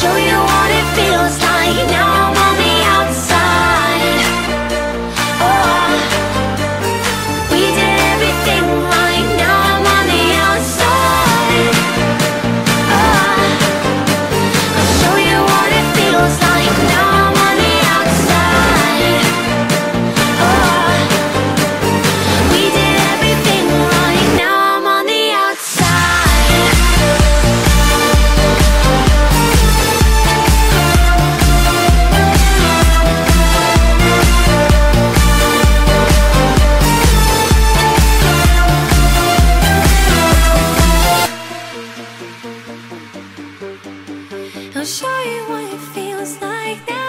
show you what it feels like now. I'll show you what it feels like.